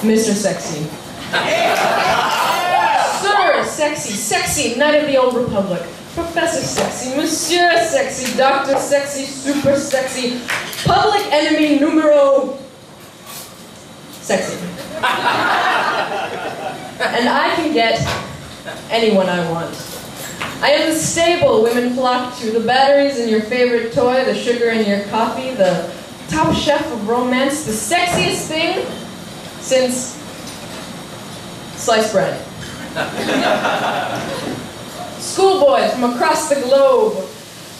Mr. Sexy. Sir Sexy, Sexy, Knight of the Old Republic. Professor Sexy, Monsieur Sexy, Doctor Sexy, Super Sexy, Public Enemy Numero Sexy. and I can get anyone I want. I am the stable women flock to, the batteries in your favorite toy, the sugar in your coffee, the top chef of romance, the sexiest thing since sliced bread. Schoolboys from across the globe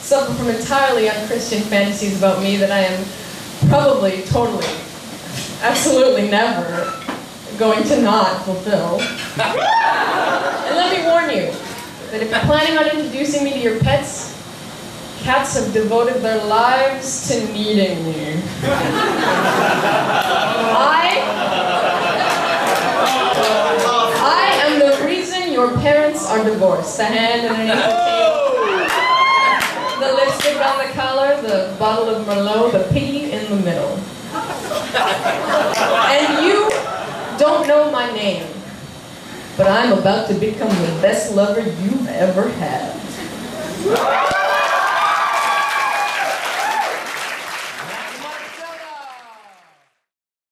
suffer from entirely unchristian fantasies about me that I am probably, totally, absolutely never going to not fulfill. and let me warn you that if you're planning on introducing me to your pets, cats have devoted their lives to needing me. I I am the reason your parents are divorced. The hand underneath the. The lipstick on the collar, the bottle of Merlot, the piggy in the middle. And you don't know my name, but I'm about to become the best lover you've ever had.